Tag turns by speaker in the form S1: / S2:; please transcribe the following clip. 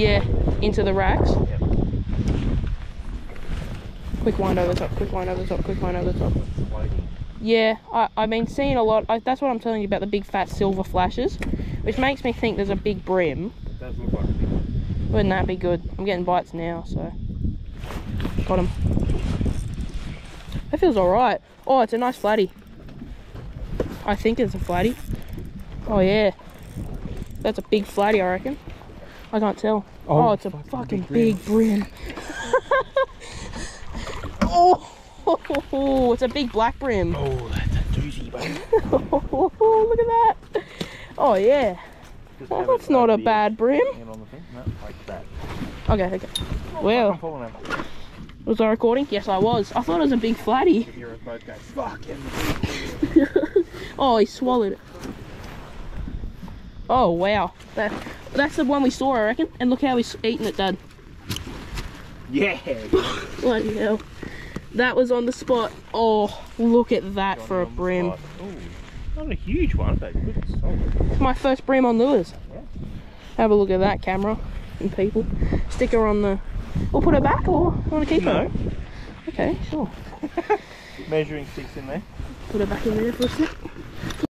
S1: Yeah, into the racks.
S2: Yep.
S1: Quick wind over the top, quick wind over the top, quick wind over the top. Yeah, I, I've been seeing a lot. I, that's what I'm telling you about the big fat silver flashes, which makes me think there's a big
S2: bream. A.
S1: Wouldn't that be good? I'm getting bites now, so. Got him. That feels alright. Oh, it's a nice flatty. I think it's a flatty. Oh, yeah. That's a big flatty, I reckon. I can't tell. Oh,
S2: Oh,
S1: it's a
S2: fucking
S1: fucking
S2: big
S1: big bream. oh, it's a big black bream.
S2: Oh, that's a doozy, buddy.
S1: look at that. Oh, yeah.
S2: Just
S1: Oh, that's not a bad bream.
S2: edge and on the thing. No, like that.
S1: Okay, okay. Well, was I recording? Yes, I was. I thought it was a big flatty.
S2: If you're both go, fucking.
S1: oh, he swallowed it. Oh, wow. That That's the one we saw, I reckon. And look how he's eating it, Dad.
S2: Yeah.
S1: Bloody hell. That was on the spot. Oh, look at that
S2: Johnny
S1: for a
S2: bream. Not a huge one, but good solid.
S1: My first bream on lures.
S2: Yeah.
S1: Have a look at that camera and people. Stick her on the... We'll put her back or want to keep
S2: No.
S1: her? Okay, sure.
S2: Measuring sticks in there.
S1: Put her back in there for a sec.